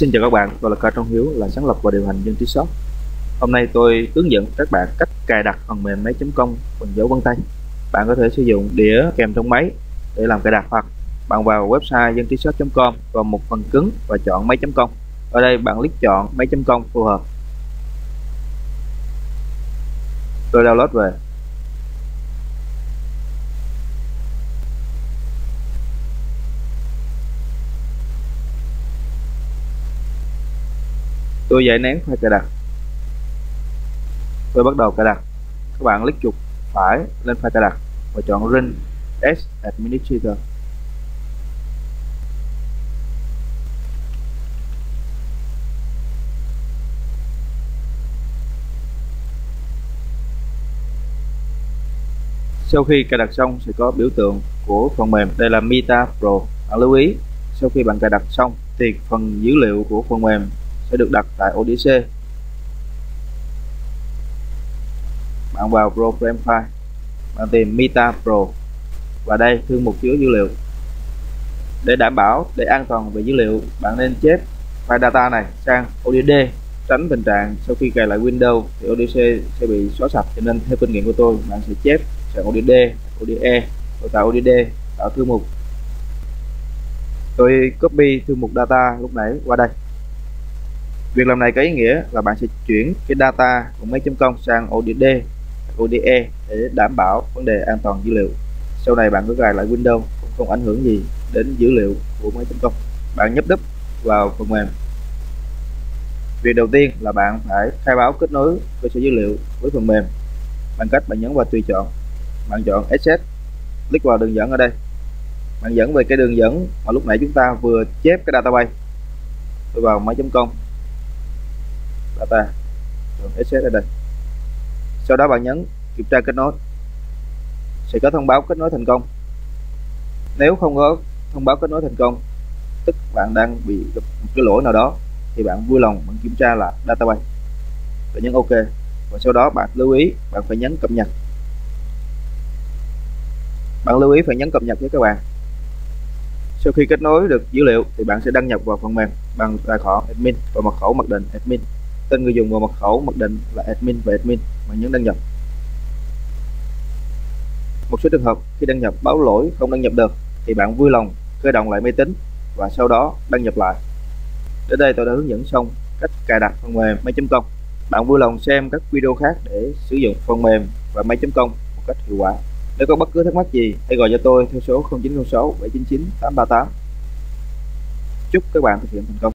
Xin chào các bạn, tôi là Cao Trong Hiếu là sáng lập và điều hành dân trí shop. Hôm nay tôi hướng dẫn các bạn cách cài đặt phần mềm máy chấm công bằng dấu vân tay. Bạn có thể sử dụng đĩa kèm trong máy để làm cài đặt hoặc bạn vào website dân trí shop.com vào một phần cứng và chọn máy chấm công. Ở đây bạn click chọn máy chấm công phù hợp. Tôi download về. Tôi giải nén file cài đặt tôi bắt đầu cài đặt các bạn click chuột phải lên file cài đặt và chọn Run as Administrator. Sau khi cài đặt xong sẽ có biểu tượng của phần mềm. Đây là Meta Pro. Bạn lưu ý, sau khi bạn cài đặt xong thì phần dữ liệu của phần mềm sẽ được đặt tại ODC bạn vào Program File bạn tìm Meta Pro. Và đây thư mục chứa dữ liệu. Để đảm bảo để an toàn về dữ liệu bạn nên chép file data này sang ODD tránh tình trạng sau khi cài lại Windows thì ODC sẽ bị xóa sạch. Cho nên theo kinh nghiệm của tôi bạn sẽ chép sang ODD, ODE rồi tạo ODD tạo thư mục. Tôi copy thư mục data lúc nãy qua đây. Việc làm này có ý nghĩa là bạn sẽ chuyển cái data của máy chấm công sang ODD, ODE để đảm bảo vấn đề an toàn dữ liệu. Sau này bạn có cài lại Windows cũng không ảnh hưởng gì đến dữ liệu của máy chấm công. Bạn nhấp đúp vào phần mềm. Việc đầu tiên là bạn phải khai báo kết nối cơ sở dữ liệu với phần mềm bằng cách bạn nhấn vào tùy chọn. Bạn chọn Access, click vào đường dẫn ở đây. Bạn dẫn về cái đường dẫn mà lúc nãy chúng ta vừa chép cái database. Tôi vào máy chấm công data đường SS ở đây. Sau đó bạn nhấn kiểm tra kết nối. Sẽ có thông báo kết nối thành công. Nếu không có thông báo kết nối thành công, tức bạn đang bị gặp một cái lỗi nào đó, thì bạn vui lòng bạn kiểm tra là database và nhấn OK. Và sau đó bạn lưu ý, bạn phải nhấn cập nhật. Bạn lưu ý phải nhấn cập nhật với các bạn. Sau khi kết nối được dữ liệu, thì bạn sẽ đăng nhập vào phần mềm bằng tài khoản admin và mật khẩu mặc định admin tên người dùng và mật khẩu, mặc định là admin và admin mà nhấn đăng nhập. Một số trường hợp khi đăng nhập báo lỗi không đăng nhập được thì bạn vui lòng khởi động lại máy tính và sau đó đăng nhập lại. Đến đây tôi đã hướng dẫn xong cách cài đặt phần mềm máy chấm công bạn vui lòng xem các video khác để sử dụng phần mềm và máy chấm công một cách hiệu quả. Nếu có bất cứ thắc mắc gì, hãy gọi cho tôi theo số 0906 799 838 chúc các bạn thực hiện thành công.